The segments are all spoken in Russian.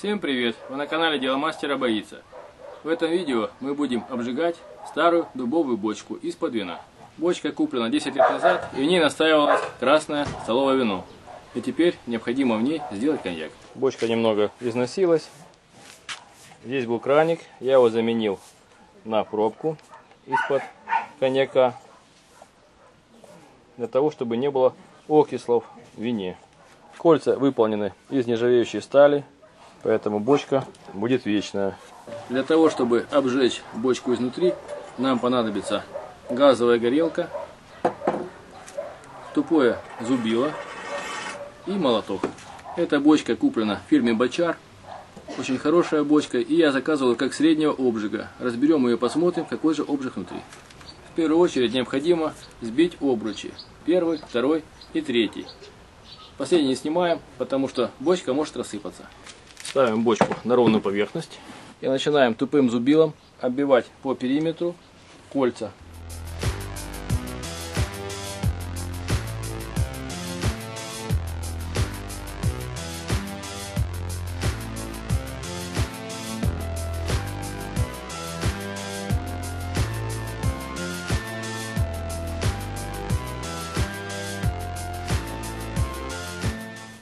Всем привет! Вы на канале Дело Мастера Боится. В этом видео мы будем обжигать старую дубовую бочку из-под вина. Бочка куплена 10 лет назад и в ней настаивалось красное столовое вино. И теперь необходимо в ней сделать коньяк. Бочка немного износилась. Здесь был краник, я его заменил на пробку из-под коньяка. Для того, чтобы не было окислов в вине. Кольца выполнены из нержавеющей стали, поэтому бочка будет вечная. Для того, чтобы обжечь бочку изнутри, нам понадобится газовая горелка, тупое зубило и молоток. Эта бочка куплена в фирме Бочар. Очень хорошая бочка, и я заказывал как среднего обжига. Разберем ее, посмотрим, какой же обжиг внутри. В первую очередь необходимо сбить обручи. Первый, второй и третий. Последний снимаем, потому что бочка может рассыпаться. Ставим бочку на ровную поверхность и начинаем тупым зубилом оббивать по периметру кольца.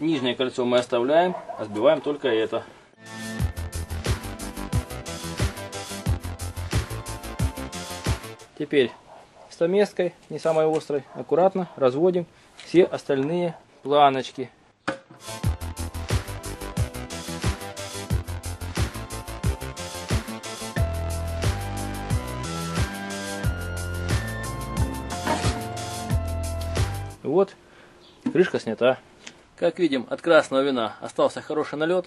Нижнее кольцо мы оставляем, а сбиваем только это. Теперь стамеской, не самой острой, аккуратно разводим все остальные планочки. Вот, крышка снята. Как видим, от красного вина остался хороший налет.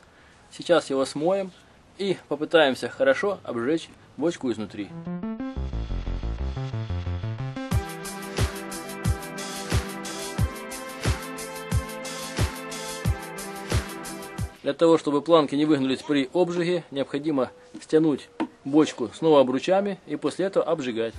Сейчас его смоем и попытаемся хорошо обжечь бочку изнутри. Для того, чтобы планки не выгнулись при обжиге, необходимо стянуть бочку снова обручами и после этого обжигать.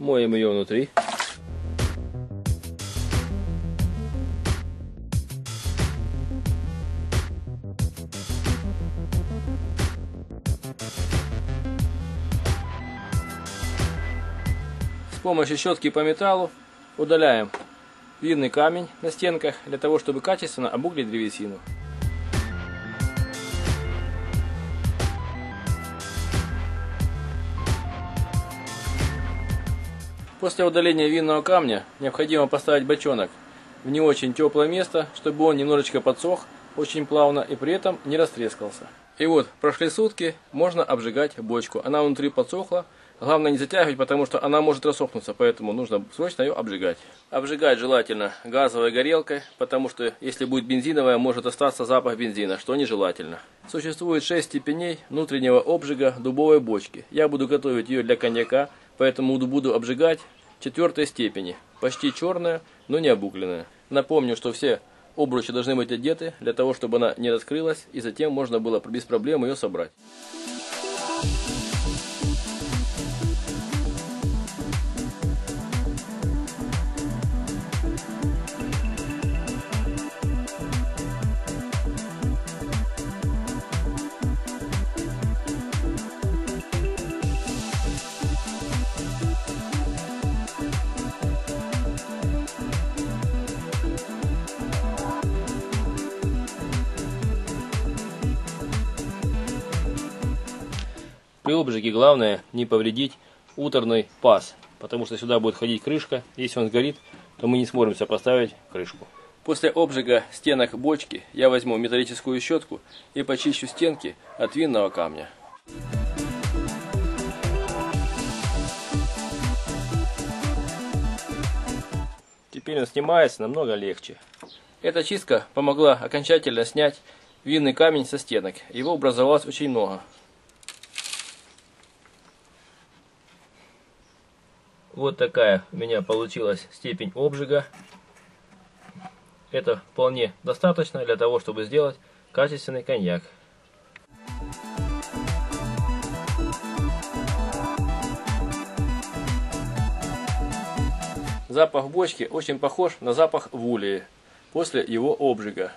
Моем ее внутри. С помощью щетки по металлу удаляем винный камень на стенках для того, чтобы качественно обуглить древесину. После удаления винного камня необходимо поставить бочонок в не очень теплое место, чтобы он немножечко подсох очень плавно и при этом не растрескался. И вот, прошли сутки, можно обжигать бочку. Она внутри подсохла. Главное не затягивать, потому что она может рассохнуться, поэтому нужно срочно ее обжигать. Обжигать желательно газовой горелкой, потому что если будет бензиновая, может остаться запах бензина, что нежелательно. Существует 6 степеней внутреннего обжига дубовой бочки. Я буду готовить ее для коньяка, поэтому буду обжигать четвертой степени, почти черная, но не обугленная. Напомню, что все обручи должны быть одеты, для того, чтобы она не раскрылась, и затем можно было без проблем ее собрать. При обжиге главное не повредить уторный паз, потому что сюда будет ходить крышка. Если он сгорит, то мы не сможем поставить крышку. После обжига стенок бочки я возьму металлическую щетку и почищу стенки от винного камня. Теперь он снимается намного легче. Эта чистка помогла окончательно снять винный камень со стенок. Его образовалось очень много. Вот такая у меня получилась степень обжига. Это вполне достаточно для того, чтобы сделать качественный коньяк. Запах бочки очень похож на запах вулии после его обжига.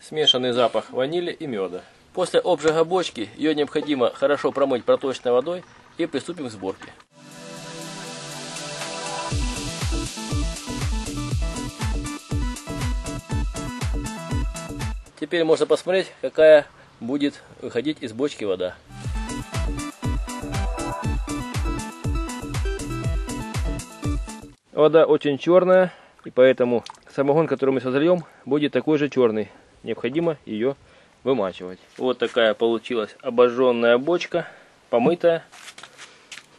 Смешанный запах ванили и меда. После обжига бочки ее необходимо хорошо промыть проточной водой и приступим к сборке. Теперь можно посмотреть, какая будет выходить из бочки вода. Вода очень черная, и поэтому самогон, который мы сейчас зальем, будет такой же черный. Необходимо ее вымачивать. Вот такая получилась обожженная бочка, помытая.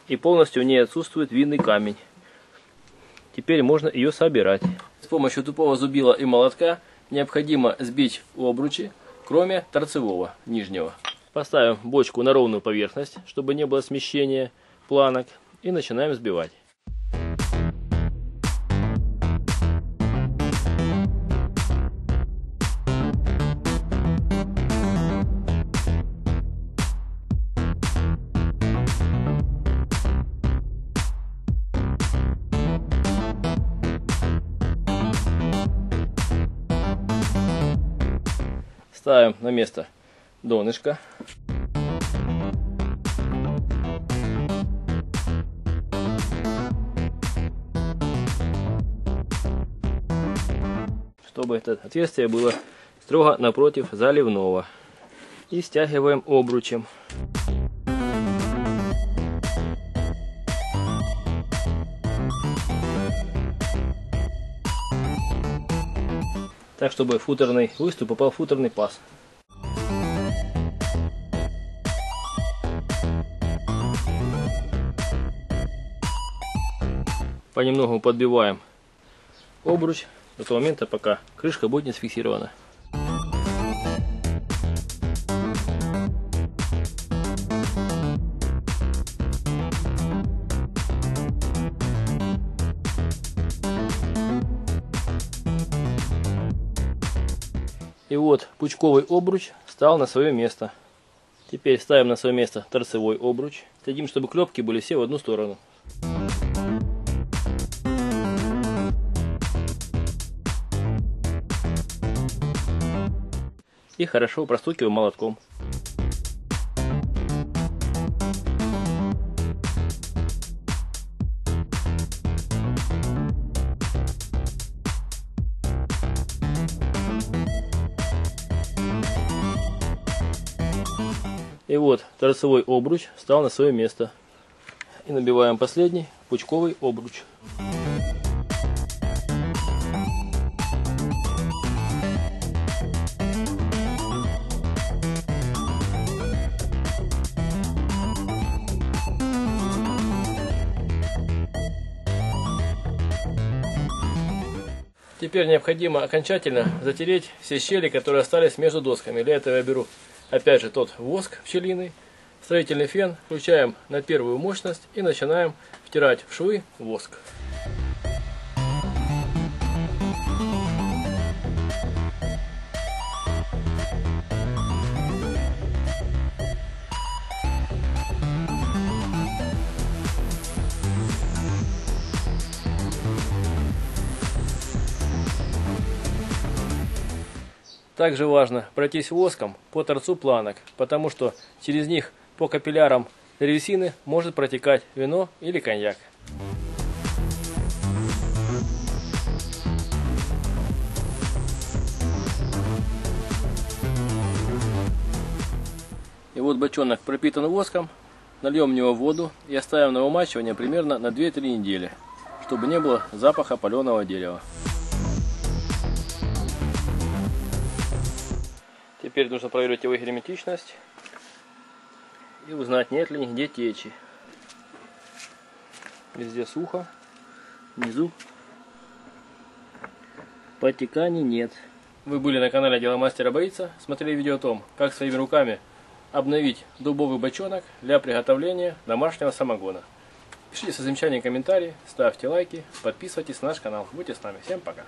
И полностью в ней отсутствует винный камень. Теперь можно ее собирать. С помощью тупого зубила и молотка необходимо сбить обручи, кроме торцевого, нижнего. Поставим бочку на ровную поверхность, чтобы не было смещения планок. И начинаем сбивать. Ставим на место донышко. Чтобы это отверстие было строго напротив заливного. И стягиваем обручем. Так чтобы футерный выступ попал в футерный паз. Понемногу подбиваем обруч до того момента, пока крышка будет не сфиксирована. И вот пучковый обруч стал на свое место. Теперь ставим на свое место торцевой обруч. Следим, чтобы клепки были все в одну сторону. И хорошо простукиваем молотком. И вот торцевой обруч стал на свое место. И набиваем последний пучковый обруч. Теперь необходимо окончательно затереть все щели, которые остались между досками. Для этого я беру Опять же тот воск пчелиный. Строительный фен включаем на первую мощность и начинаем втирать в швы воск. Также важно пройтись воском по торцу планок, потому что через них по капиллярам древесины может протекать вино или коньяк. И вот бочонок пропитан воском, нальем в него воду и оставим на вымачивание примерно на 2-3 недели, чтобы не было запаха паленого дерева. Теперь нужно проверить его герметичность и узнать, нет ли нигде течи. Везде сухо, внизу потеканий нет. Вы были на канале Дело Мастера Боится, смотрели видео о том, как своими руками обновить дубовый бочонок для приготовления домашнего самогона. Пишите свои замечания комментарии, ставьте лайки, подписывайтесь на наш канал. Будьте с нами. Всем пока.